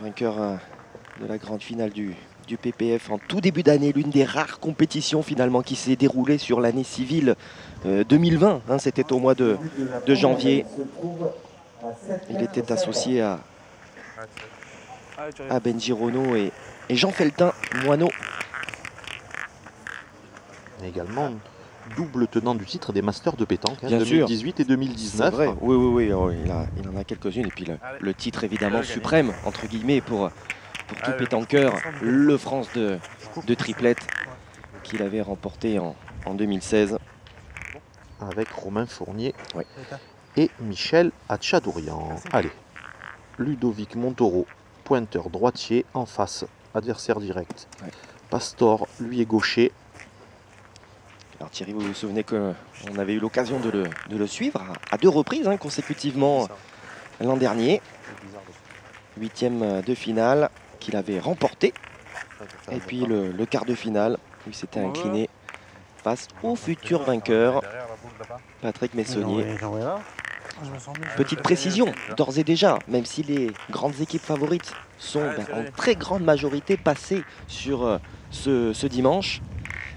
Vainqueur euh, de la grande finale du, du PPF en tout début d'année, l'une des rares compétitions finalement qui s'est déroulée sur l'année civile euh, 2020. hein, C'était au mois de, de janvier. Il était associé à, à Benji Renault et, et Jean Feltin, moineau. Également double tenant du titre des Masters de pétanque, hein, Bien sûr. 2018 et C'est 2019. vrai, oui, oui, oui, il, a- il en a quelques-unes. Et puis le, le titre évidemment Allez, gagné. suprême, entre guillemets, pour, pour tout Allez, pétanqueur, le France de, de triplette qu'il avait remporté en, en 2016. avec Romain Fournier et Michel Hatchadourian. Allez, Ludovic Montoro, pointeur droitier en face, adversaire direct. Ouais. Pastor, lui est gaucher. Alors Thierry, vous vous souvenez qu'on avait eu l'occasion de le, de le suivre à, à deux reprises hein, consécutivement l'an dernier. Huitième de finale qu'il avait remporté. Et puis le, le quart de finale, où il s'était incliné face au futur vainqueur, Patrick Messonnier. Petite précision, d'ores et déjà, même si les grandes équipes favorites sont ben, en très grande majorité passées sur euh, ce, ce dimanche,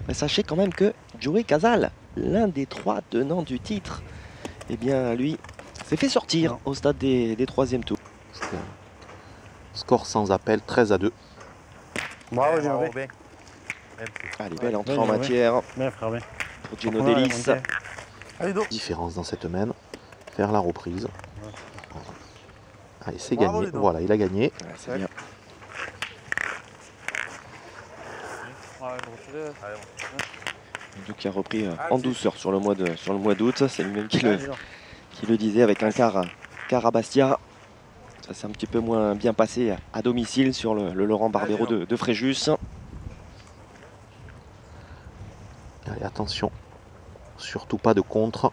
ben, sachez quand même que Joey Casal, l'un des trois tenants du titre, eh bien lui s'est fait sortir au stade des, des troisième tours. Score sans appel, 13 à 2. Bravo. Allez, belle entrée bien, en bien. matière Bien, frère, bien. pour Gino Delis. Différence dans cette main. Faire la reprise. Allez, c'est gagné. Voilà, il a gagné. Ouais, c'est bien. Qui a repris euh, Ah, en douceur sur le mois de sur le mois d'août, c'est lui-même qui le, Gino. qui le disait avec un quart, quart à Bastia. Ça s'est un petit peu moins bien passé à domicile sur le, le Laurent Barbero de, de Fréjus. Allez, attention. Surtout pas de contre.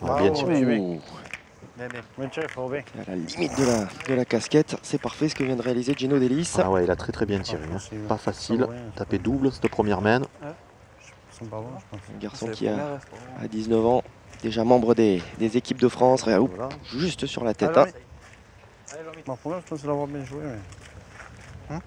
Bien oui, oui. À la limite de la, de la casquette, c'est parfait ce que vient de réaliser Gino Delis. Ah ouais, il a très très bien tiré. hein. c'est- Pas facile. ouais. Taper double cette première main. Pense. Un garçon qui a, mal. à 19 ans, déjà membre des, des équipes de France, Voilà. juste sur la tête. Hein. Je pense l'avoir bien joué. Mais... Hein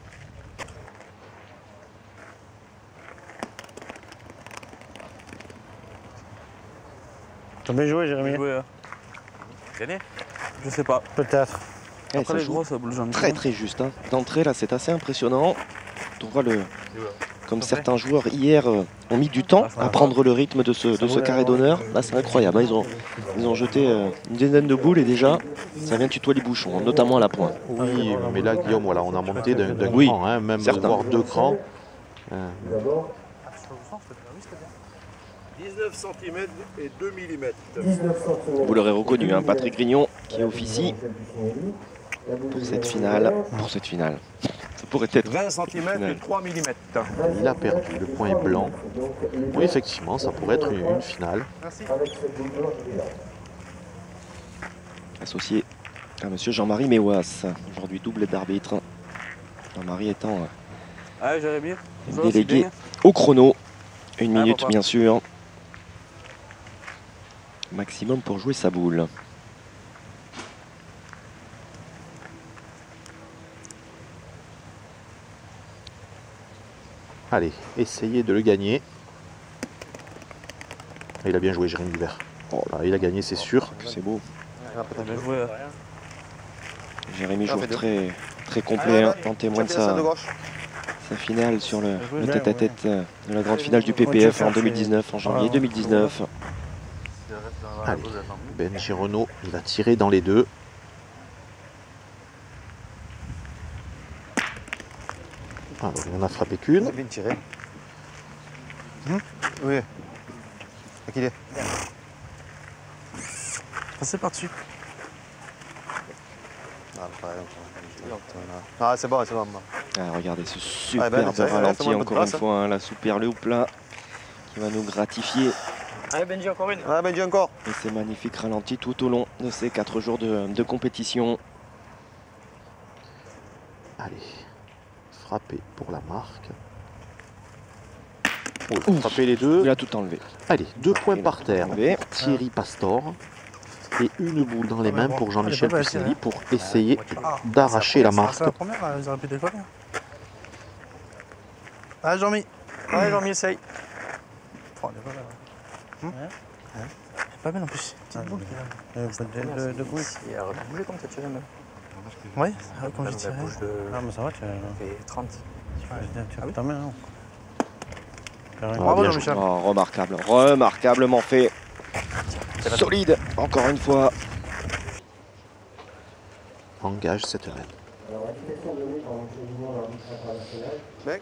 T'as bien joué, Jérémy Joué, hein. Gagné Je sais pas. Peut-être. Eh, Après les gros, ça boule jamais. très très juste. hein. D'entrée là, c'est assez impressionnant. On voit le, comme certains joueurs hier euh, ont mis du temps à prendre le rythme de ce, de ce carré d'honneur. Là, c'est incroyable. hein. Ils ont, ils ont jeté euh, une dizaine de boules et déjà, ça vient tutoyer les bouchons, hein, notamment à la pointe. Oui, mais là, Guillaume, voilà, on a monté d'un Oui, cran, hein, même voire deux crans. Euh, 19 cm et 2 mm. Vous l'aurez reconnu, hein, Patrick Grignon qui officie pour cette finale. Pour cette finale. Ça pourrait être 20 cm et 3 mm. il a perdu, le point est blanc. Oui, effectivement, ça pourrait être une, finale. associé à monsieur Jean-Marie Méouas, aujourd'hui double d'arbitre. Jean-Marie étant euh, c'est délégué au chrono. Une Ah, minute, papa. bien sûr. Maximum pour jouer sa boule. Allez, essayez de le gagner. Il a bien joué, Jérémy Hubert. Oh. Ah, il a gagné, c'est sûr. C'est beau. Bien joué. hein. Jérémy Ah, joue très, très complet. hein. En témoigne sa, de gauche. sa finale sur le tête-à-tête euh, de la grande finale du PPF en c'est- 2019, en janvier Voilà. 2019. Allez. Benji Renault, il va tirer dans les deux. Alors, il en a frappé qu'une. Bien tiré. Oui. À qui il est Passez par-dessus. Ah, Ah, c'est bon, c'est bon. Ah, regardez ce Ah, ben, ralenti encore une ça. fois, hein, la super loupe là, qui va nous gratifier. Allez, Benji, encore une. Ah, Benji encore. Et ces magnifiques ralentis tout au long de ces quatre jours de, de compétition. Allez, frappé pour la marque. Oh, frapper les deux. Il a tout enlevé. Allez, deux points Il par terre. enlevé. Thierry Pastor. Et une boule dans les Ah, mains pour Jean-Michel hein. pour essayer Ah, d'arracher la marque. C'est la première, là, ils auraient pu décoller. Ah, Jean-Mi. Ouais, Jean-Mi, essaye. Oh, elle est pas. Hum Elle belle en plus. Petite boule. Euh, de, de, de bruit. Il a bougé comme tu as tiré même. Ouais, ah, comme j'ai tiré. de Ah, mais ça va, tu as, fait 30. tu as ta main, non. Bravo, bien Jean-Michel. Oh, remarquable, remarquablement fait. Solide, encore une fois. Engage cette reine. Mec,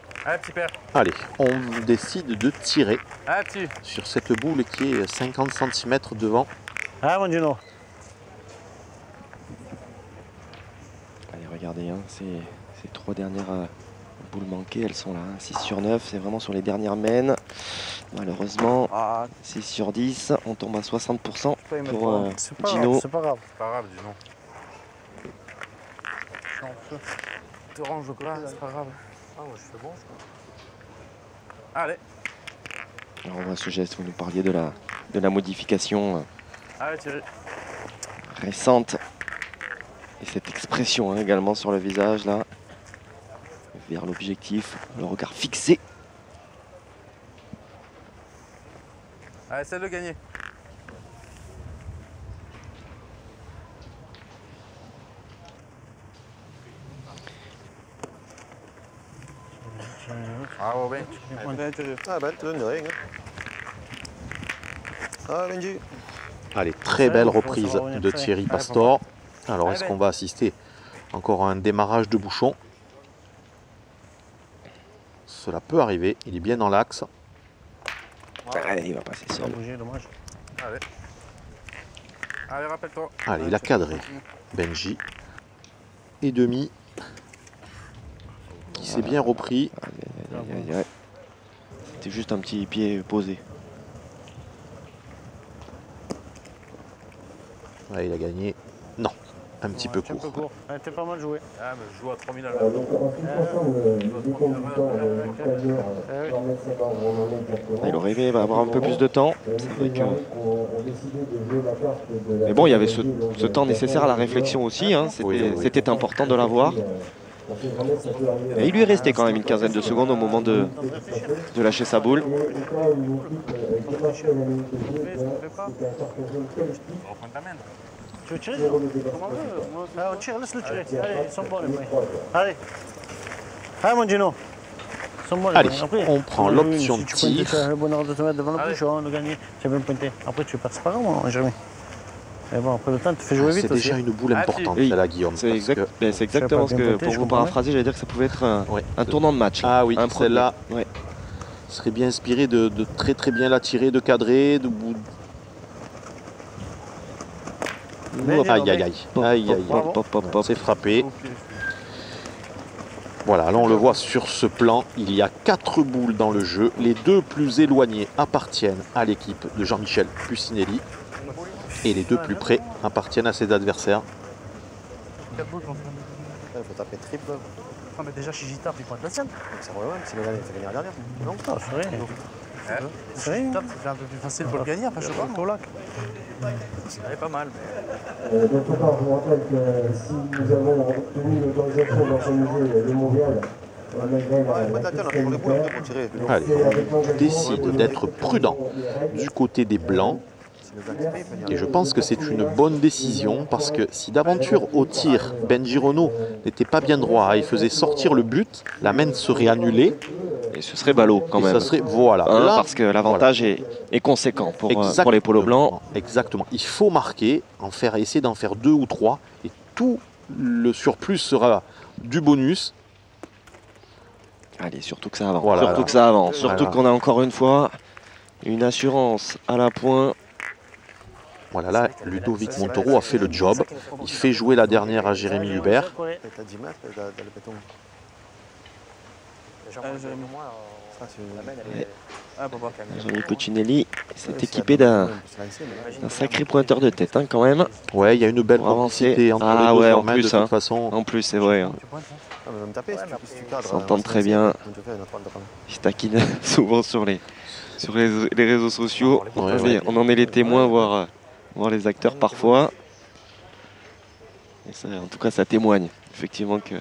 Petit père. Allez, on décide de tirer petit. sur cette boule qui est 50 cm devant. Allez, mon Dino. Allez, regardez, hein, ces, ces trois dernières euh, boules manquées, elles sont là. 6 sur 9, c'est vraiment sur les dernières mènes. Malheureusement, Ah, 6 sur 10, on tombe à 60% toi, il met pour euh, C'est pas Gino. grave, c'est pas grave. c'est pas grave, gras, c'est pas grave. Ah, moi je fais bon, je crois. Allez, Alors, on voit ce geste, vous nous parliez de la, de la modification euh, allez, Thierry. récente. Et cette expression hein, également sur le visage là. Vers l'objectif, le regard fixé. Allez, essaie de le gagner. Bravo, Ben. Ah ben, tu donnes rien. Hein. Ah, Benji? Allez, très belle reprise de. Thierry Pastor. Alors, est-ce Ben. qu'on va assister encore à un démarrage de bouchon? Cela peut arriver. Il est bien dans l'axe. Allez, il va passer seul. Allez, rappelle-toi. Allez, il a cadré. Benji. Et demi. Qui s'est bien repris. C'était juste un petit pied posé. Ouais, il a gagné. Non, un petit peu Un peu court. court. Ouais, T'es pas mal joué. Ah, mais je joue à 3000 à l'heure. Ah, Il aurait aimé avoir un peu plus de temps. Que- Mais bon, il y avait ce, ce temps nécessaire à la réflexion aussi. hein. C'était Oui, oui. c'était important de l'avoir. Et il lui est resté quand même une quinzaine de secondes au moment de, de lâcher sa boule. Tu veux tirer Comment on tire, laisse-le tirer. Allez, ils sont bons les. Allez. Allez, mon Gino. Ils sont bons les Allez, on prend l'option de. Tu te mettre devant le bouchon, bien pointé. Après, tu Jérémy. Mais bon, après le temps, tu fais jouer vite C'est aussi. déjà une boule Ah, importante, si. celle-là, Guillaume. C'est exact- que- exactement ce que, pour vous paraphraser, j'allais dire que ça pouvait être un, Ouais. un tournant de match. Ah oui, celle-là Ouais. serait bien inspiré de, de très très bien la tirer, de cadrer, de bout. Aïe aïe aïe. Aïe aïe. C'est frappé. Voilà, là on le voit sur ce plan, il y a quatre boules dans le jeu. Les deux plus éloignées appartiennent à l'équipe de Jean-Michel Pucinelli. Et les deux plus près appartiennent à ses adversaires. Il faut taper triple. Ah, mais déjà, chez Gita, il pointe la sienne. C'est vrai, c'est le c'est la dernière. Non c'est vrai. C'est vrai. C'est un peu plus facile pour le gagner, après, je sais pas. Au lac. Elle est pas mal, mais. Euh, D'autre part, je vous rappelle que si nous avons obtenu l'autorisation d'organiser le mondial, on c'est décide de- d'être prudent du côté des blancs. Il Et je pense que c'est une bonne décision parce que si d'aventure au tir, Ben Girono n'était pas bien droit et faisait sortir le but, la main serait annulée. Et ce serait ballot quand et même. ça serait voilà. Hein, Là, parce que l'avantage est, est conséquent pour, euh, pour les polos blancs. Exactement. Il faut marquer, en faire, essayer d'en faire deux ou trois, et tout le surplus sera du bonus. Allez, surtout que ça avance. Voilà. surtout que ça avance. Surtout Voilà. qu'on a encore une fois Une assurance à la pointe. Voilà, là, Ludovic Montoro a fait le job. Il fait jouer la dernière à Jérémy Hubert. Peut-être à 10 mètres dans, dans le béton. Jérémy. Puccinelli s'est équipé d'un sacré pointeur de tête hein, quand même. Ouais, il y a une belle complicité entre Ah les deux ouais, en de plus, toute hein. façon. En plus, c'est vrai. hein. Ils s'entendent très bien. de. Ils taquinent souvent sur les, sur les, les réseaux sociaux. Ouais, on, ouais. on en est les témoins, voire, voire les acteurs parfois. Et ça, en tout cas, ça témoigne effectivement que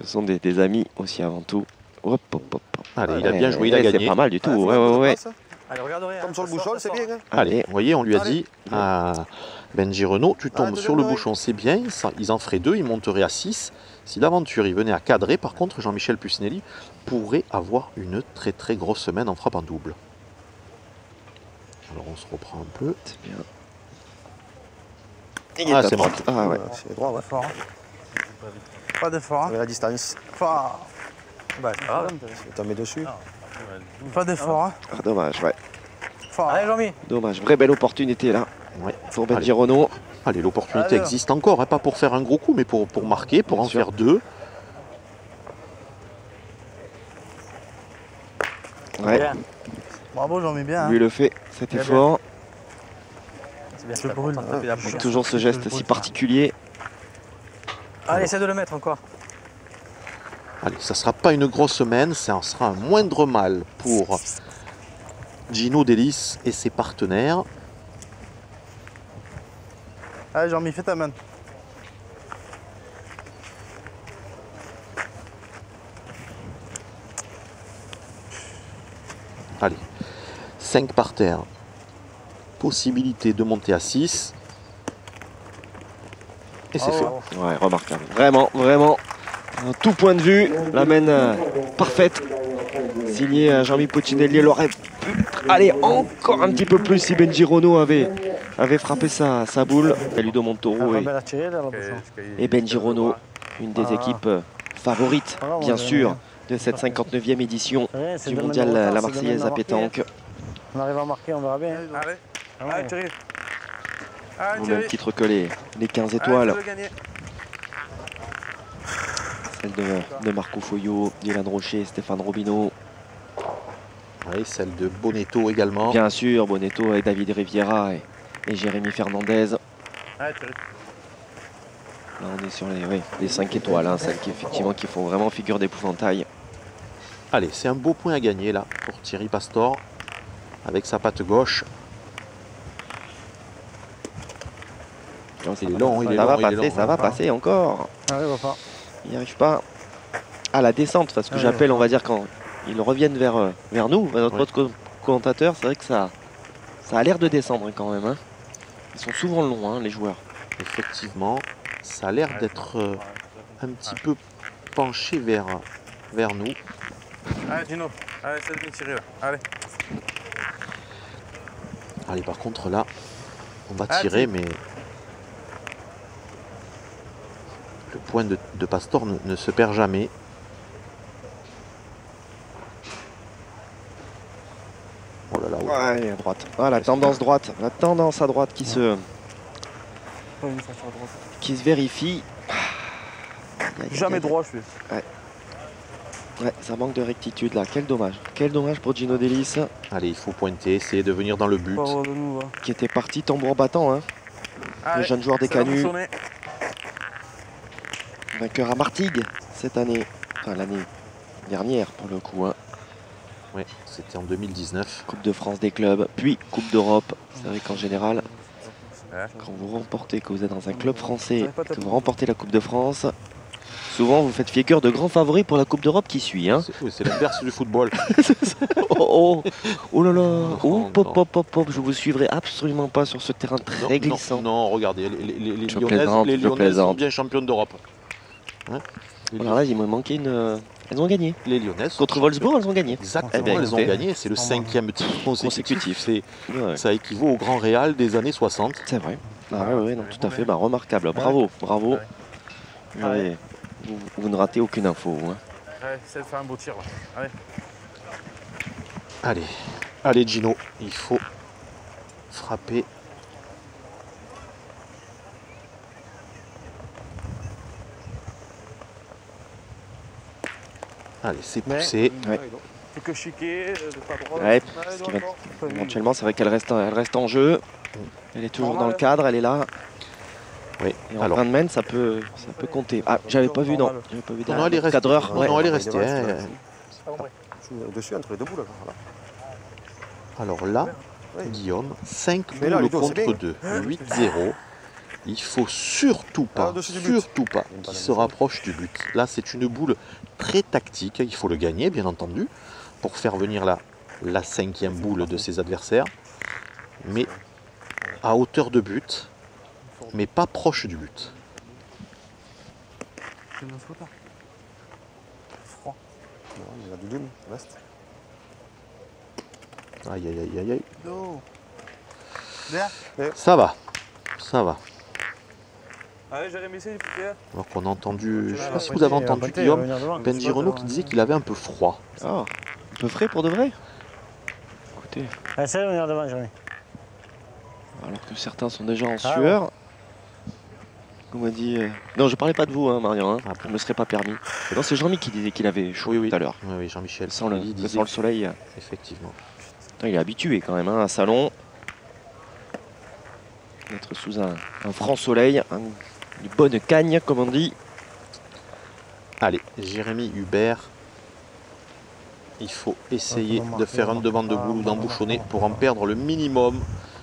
ce sont des, des amis aussi avant tout. Hop, hop, hop, hop. Allez, il a bien joué, il a gagné. C'est pas mal du tout. Ah, Ouais, ouais, ouais. Allez, regardez. Comme sur le bouchon, c'est bien. hein. Allez, vous voyez, on lui a Allez. dit à Benji Renault, tu tombes sur le bouchon, c'est bien, ils en feraient deux, ils monteraient à 6. Si l'aventure il venait à cadrer, par contre, Jean-Michel Pucinelli pourrait avoir une très très grosse semaine en frappe en double. Alors on se reprend un peu. C'est bien. Ah, Il c'est droite. Ah ouais. C'est droit, ouais. Fort. Pas d'effort. hein. Avec la distance. Fort. Bah, c'est pas grave. Tu t'en mets dessus. Pas d'effort. hein. Ah, dommage, ouais. Fort. Allez, Jean-Mi. Dommage. Vraie belle opportunité là. Ouais. Pour Benji Renault. Allez, l'opportunité existe encore, hein, pas pour faire un gros coup, mais pour, pour marquer, pour Bien en sûr. faire deux. Ouais. Bien. Bravo, j'en mets bien. hein. Lui le fait, cet Bien, effort. Je brûle. bouche. toujours ce geste si particulier. Allez, essaie de le mettre encore. Allez, ça sera pas une grosse semaine, ça en sera un moindre mal pour Gino Delis et ses partenaires. Allez, Jean-Mi, fais ta main. Allez, 5 par terre. Possibilité de monter à 6. Et c'est fait. Bravo. Ouais, remarquable. Vraiment, vraiment. À tout point de vue, la main euh, parfaite. Signé à Jean-Mi Pocinelli. Elle aurait pu aller encore un petit peu plus si Benji Renault avait, avait frappé sa, sa boule. Et Ludo Montoro et, bouchon. et Benji Renault, une des Ah. équipes euh, favorites, Ah, bien sûr, de cette 59e édition du mondial de La Marseillaise à pétanque. On arrive à marquer, on verra bien. Ah ouais. Allez, Thierry. Allez, Au Thierry. même titre que les, les 15 Allez, étoiles. Celle de, de Marco Foyot, Dylan Rocher, Stéphane Robineau. Ouais, celle de Bonetto également. Bien sûr, Bonetto et David Riviera et, et Jérémy Fernandez. Là, on est sur les, oui, les 5 étoiles, hein, celles qui, effectivement, qui font vraiment figure d'épouvantail. Allez, c'est un beau point à gagner là pour Thierry Pastor avec sa patte gauche. Il est long, il est ça long, va il est passer, ça va passer encore. Pas. Il n'y arrive pas à la descente, parce que Ouais. j'appelle, on va dire, quand ils reviennent vers, euh, vers nous, vers notre commentateur, c'est vrai que ça, ça a l'air de descendre hein, quand même. hein. Ils sont souvent longs, hein, les joueurs. Effectivement, ça a l'air d'être euh, un petit peu penché vers, vers nous. Allez, Gino. Allez, essaie de bien tirer. là. Allez. Allez, par contre là, on va Ah, tirer, mais le point de, de Pastor ne, ne se perd jamais. Oh là là, ouais. Ouais, à droite. Ah, la tendance droite, la tendance à droite qui se, qui se vérifie. Aïe, Jamais droit, je fais. Ouais, ça manque de rectitude là. Quel dommage. Quel dommage pour Gino Delis, Allez, il faut pointer, essayer de venir dans le but. Va. qui était parti tambour battant. Hein. Le Allez, jeune joueur des Canuts. Vainqueur à Martigues cette année. Enfin, l'année dernière pour le coup. hein. Ouais, c'était en 2019. Coupe de France des clubs, puis Coupe d'Europe. C'est vrai qu'en général, quand vous remportez, que vous êtes dans un club français, que vous remportez la Coupe de France, souvent vous faites figure de grands favoris pour la Coupe d'Europe qui suit. Hein. C'est oui, c'est l'inverse du football. Oh, oh, oh là là, oh, pop, pop, pop, pop, je vous suivrai absolument pas sur ce terrain très Non, glissant. Non, regardez, les, les- les Je Lyonnaises, plaisante, les je Lyonnaises sont plaisante. bien championnes d'Europe. Hein les, Oh là il m'a manqué une. euh, Elles ont gagné. les Lyonnaises Contre. Wolfsburg, elles ont gagné. Exactement, Eh bien, elles ont gagné. C'est le cinquième titre consécutif. Consécutif. C'est- Ouais, Ça équivaut au Grand Real des années 60. c'est vrai. Ah ouais, ouais, non, tout à fait. Bah, remarquable. Bravo, bravo. Vous, avez- vous- vous ne ratez aucune info. hein. Allez, essaie de faire un beau tir, là. Allez. Allez, Allez Gino, il faut frapper. Allez, c'est poussé. Fait que chiquer, euh, de pas droit. Ouais, ce qui va- Éventuellement, c'est vrai qu'elle reste, elle reste en jeu. Elle est toujours dans le cadre, elle est là. Oui, Et en alors. fin de main, ça peut, ça peut compter. Ah, j'avais pas vu, non. J'avais pas vu Non, elle est restée. Cadreur, Non, ouais. non, elle est restée. hein. Au-dessus, entre les deux boules. Voilà. Alors là. Guillaume, 5 Mais là, boules contre bien. 2, 8-0. Il faut surtout pas, surtout pas qu'il se rapproche du but. Là, c'est une boule très tactique. Il faut le gagner, bien entendu, pour faire venir la, la cinquième boule de ses adversaires. Mais à hauteur de but, mais pas proche du but. Froid. Non, Il y a du lune, reste. Aïe, aïe, aïe, aïe, aïe. Bien. Ça va, ça va. Allez, Jérémy, c'est piqué. Alors qu'on a entendu, je ne sais pas si vous avez entendu Guillaume, Benji Renault qui disait qu'il avait un peu froid. Ah, un peu frais pour de vrai Écoutez, Essaye de venir devant, Jérémy. alors que certains sont déjà en Ah, sueur. On m'a dit. euh, Non, je parlais pas de vous, hein, Marion. Hein. Ah. Je me serais pas permis. Non, c'est Jean-Mi qui disait qu'il avait chaud Oui, oui. tout à l'heure. Oui, oui, Jean-Michel Sans le, disait sans le soleil. euh, effectivement. Putain, il est habitué quand même, hein, un salon. D'être sous un, un franc soleil, un- une bonne cagne, comme on dit. Allez, Jérémy Hubert. Il faut essayer de faire un devant de boule ou d'embouchonner pour en perdre le minimum.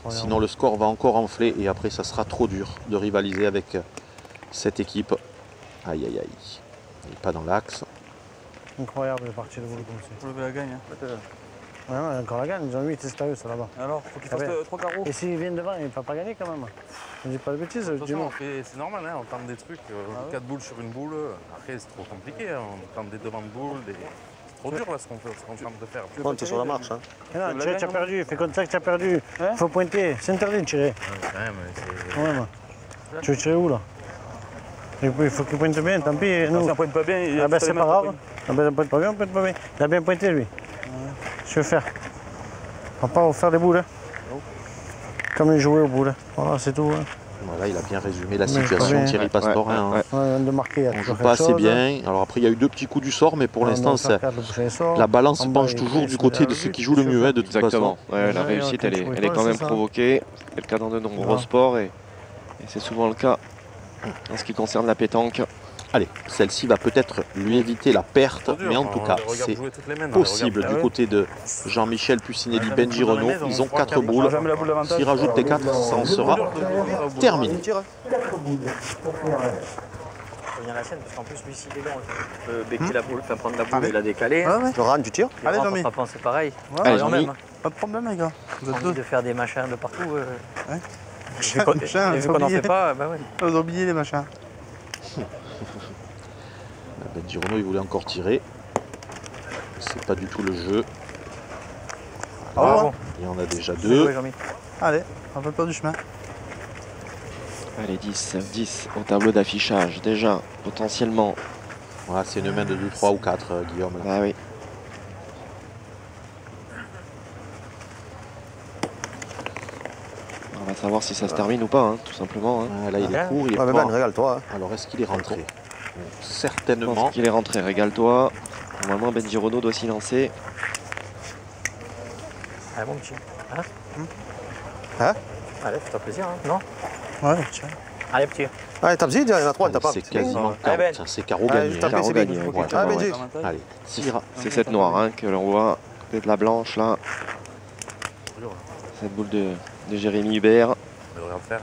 Sinon, le score va encore enfler et après, ça sera trop dur de rivaliser avec cette équipe. Aïe, aïe, aïe. Il n'est pas dans l'axe. Incroyable de partir de boule comme ça. Pour lever la gagne. hein. Ouais, ouais, encore la gagne, ils ont 8 sérieux, ça là-bas. Alors, faut qu'il Ah fasse ouais. euh, trois carreaux. Et s'ils viennent devant, il ne peut pas gagner quand même. Ne dis pas de bêtises, c'est normal, hein, on tente des trucs, euh, Ah ouais. 4 boules sur une boule, euh, après c'est trop compliqué, hein, on tente des devants de boules, des... c'est trop dur là ce qu'on fait, ce qu'on tente de faire. Bon, t'es sur la marche. Hein. Mais non, Tu tu as perdu, fais comme ça que tu as perdu. Hein Il faut pointer, c'est interdit de tirer. Ouais, quand même, c'est- Ouais, moi. Tu veux tirer où là? Il faut- il faut qu'il pointe bien, tant pis. Non, Nous. si on pointe pas bien, il Ah ben c'est pas grave. Ah ben on pointe pas bien, on pointe pas bien. Il a bien pointé lui. Je vais faire. On va pas faire des boules. Hein. Comme il jouait aux boules. hein. Voilà, c'est tout. Hein. Voilà, il a bien résumé la situation, ouais, Thierry ouais, Pastorin. ouais, hein. ouais. De marquer. On toujours joue pas assez chose. bien. Alors après, il y a eu deux petits coups du sort, mais pour l'instant, la balance penche toujours du côté de ceux qui jouent le mieux, hein, de toute Exactement. façon. Ouais, la Ouais, réussite, elle est, tu elle est quand même provoquée. C'est le cas dans de nombreux Voilà. sports et, et c'est souvent le cas en ce qui concerne la pétanque. Allez, celle-ci va peut-être lui éviter la perte, mais en tout cas, c'est possible regarde. du côté de Jean-Michel Pucinelli, Benji Renault. Ils ont 4 On boules. S'ils rajoutent les 4, ça en sera terminé. La sienne, parce qu'en plus, lui, s'il est long, il peut becquer la boule, enfin prendre la boule et la décaler. Ouais, ouais. Laurent, tu tires Allez, Jean-Mi. pas penser pareil. Allez, Jean-Mi. Pas de problème, les gars. Vous êtes envie deux. de faire des machins de partout. euh, Ouais. et vu qu'on- Machin, et vu faut qu'on n'en fait pas, bah ouais. Vous oublié les machins. Benji Renault, il voulait encore tirer. C'est pas du tout le jeu. Ah. Bravo. Il y en a déjà deux. Allez, on fait pas du chemin. Allez, 10, 10 au tableau d'affichage. Déjà, potentiellement. Voilà, c'est une main de 2, 3 ou 4, euh, Guillaume. Ah oui. On va savoir si ça se termine ou pas, hein, tout simplement. hein. Ah, là, il est court, il est Ah, mais pas- Ben, régale-toi. hein. Alors, est-ce qu'il est rentré? Bon, Certainement. pense qu'il est rentré? Régale-toi. Normalement, Benji Renault doit s'y lancer. Allez, mon petit. Hein? Hein? Allez, fais-toi plaisir, hein Non? Ouais, tiens. Allez, petit. Allez, tape-y, il y en a trois, t'as pas. C'est quasiment. Ben. C'est carreau gagné. Carreau gagné, ouais. Ah, Ouais. Allez, tire. C'est cette noire hein, que l'on voit, peut-être la blanche là. Cette boule de, de Jérémy Hubert. On devrait en faire.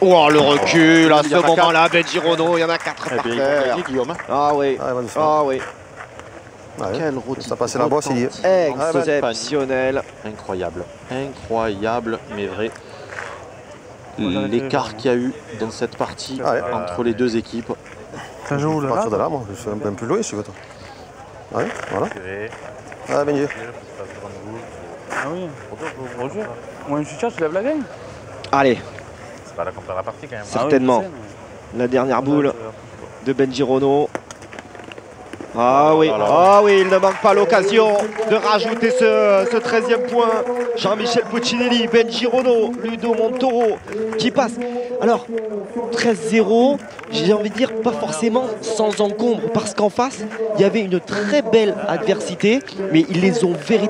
Oh le recul à Il y ce moment-là, Benji Renault, il y en a 4 Eh par il terre. Guillaume. Ah oui, Ah, ah oui, Ouais. Quel rôti- Ça passait la bosse, il y est. exceptionnel. Incroyable, incroyable, mais vrai. L'écart qu'il y a eu dans cette partie Ouais. entre les deux équipes. Ça joue À là. partir de là, moi, je suis un peu plus loin si tu veux. toi. Ouais, voilà. Ah, Benji. Ah oui. Jeu. Moi, une chute, tu lèves la gagne Allez, C'est pas la partie quand même. Certainement. la dernière boule de Benji Renault. Ah oui, ah oui, il ne manque pas l'occasion de rajouter ce, ce 13e point. Jean-Michel Puccinelli, Ben Giraudot, Ludo Montoro qui passe. Alors, 13-0, j'ai envie de dire pas forcément sans encombre parce qu'en face, il y avait une très belle adversité, mais ils les ont véritablement